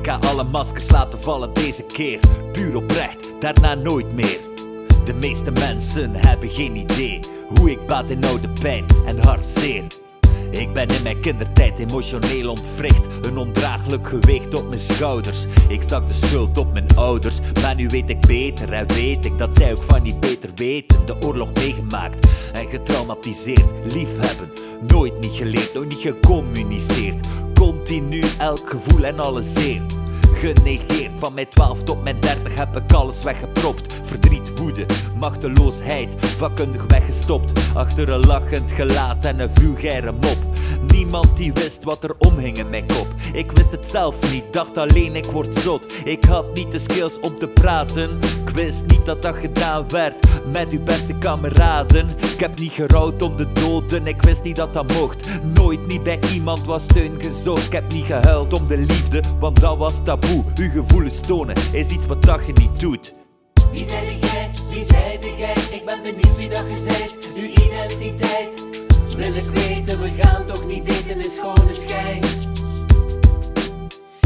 Ik ga alle maskers laten vallen deze keer. Puur oprecht, daarna nooit meer. De meeste mensen hebben geen idee hoe ik baat in oude pijn en hartzeer. Ik ben in mijn kindertijd emotioneel ontwricht. Een ondraaglijk gewicht op mijn schouders. Ik stak de schuld op mijn ouders. Maar nu weet ik beter en weet ik dat zij ook van niet beter weten. De oorlog meegemaakt en getraumatiseerd. Liefhebben, nooit niet geleerd, nooit niet gecommuniceerd. Continu elk gevoel en alle zeer genegeerd. Van mijn 12 tot mijn 30 heb ik alles weggepropt. Verdriet, woede, machteloosheid, vakkundig weggestopt. Achter een lachend gelaat en een vulgaire mop. Niemand die wist wat er omhing in mijn kop. Ik wist het zelf niet, dacht alleen ik word zot. Ik had niet de skills om te praten. Ik wist niet dat dat gedaan werd met uw beste kameraden. Ik heb niet gerouwd om de doden, ik wist niet dat dat mocht. Nooit niet bij iemand was steun gezocht. Ik heb niet gehuild om de liefde, want dat was taboe. Uw gevoelens tonen is iets wat dat je niet doet. Wie zeide jij, wie zeide jij? Ik ben benieuwd wie dat je uw identiteit. Wil ik weten, we gaan niet daten in schone schijn.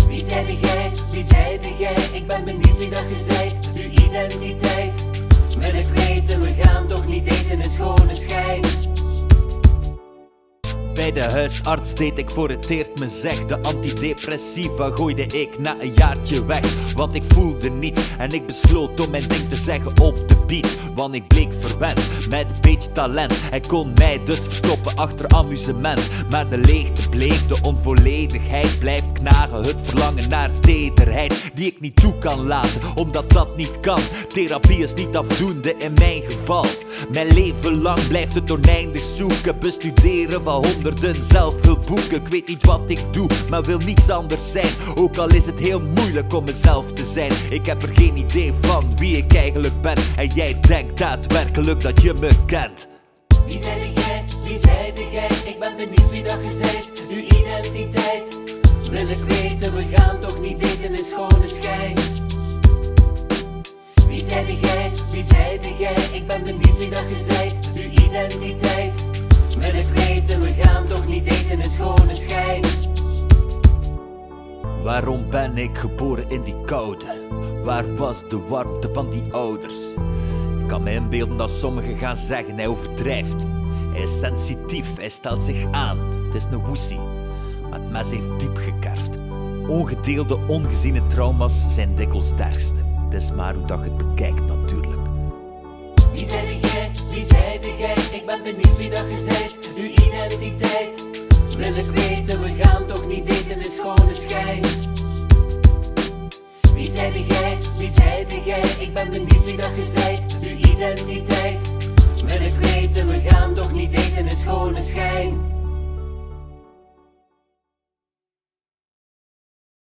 Wie zeide jij, wie zeide jij? Ik ben benieuwd wie dat je zijt, uw identiteit. Wil ik weten, we gaan toch niet daten Bij de huisarts deed ik voor het eerst me zeg. De antidepressiva gooide ik na een jaartje weg. Want ik voelde niets en ik besloot om mijn ding te zeggen op de beat. Want ik bleek verwend met beetje talent. En kon mij dus verstoppen achter amusement. Maar de leegte bleef, de onvolledigheid blijft knagen Het verlangen naar tederheid die ik niet toe kan laten Omdat dat niet kan, therapie is niet afdoende in mijn geval. Mijn leven lang blijft het oneindig zoeken. Bestuderen van honderden zelfhulpboeken Ik weet niet wat ik doe, maar wil niets anders zijn Ook al is het heel moeilijk om mezelf te zijn Ik heb er geen idee van wie ik eigenlijk ben En jij denkt daadwerkelijk dat je me kent Wie zeide jij, wie zeide jij? Ik ben benieuwd wie dat je zijt, uw identiteit. Wil ik weten, we gaan toch niet daten in schone schijn. Wie zeide jij, wie zeide jij? Ik ben benieuwd wie dat je zijt, uw identiteit. Wil ik weten, Waarom ben ik geboren in die koude? Waar was de warmte van die ouders? Ik kan me inbeelden dat sommigen gaan zeggen hij overdrijft. Hij is sensitief, hij stelt zich aan. Het is een woesie, maar het mes heeft diep gekerfd. Ongedeelde, ongeziene trauma's zijn dikwijls het. Het is maar hoe dat het bekijkt natuurlijk. Wie zeide jij, wie zeide jij? Ik ben benieuwd wie dat je zijt, uw identiteit. Wil ik weten, we gaan toch niet daten in schone schijn. Wie zeide jij, wie zeide jij? Ik ben benieuwd wie dat je zijt, uw identiteit. Wil ik weten, we gaan toch niet daten in schone schijn.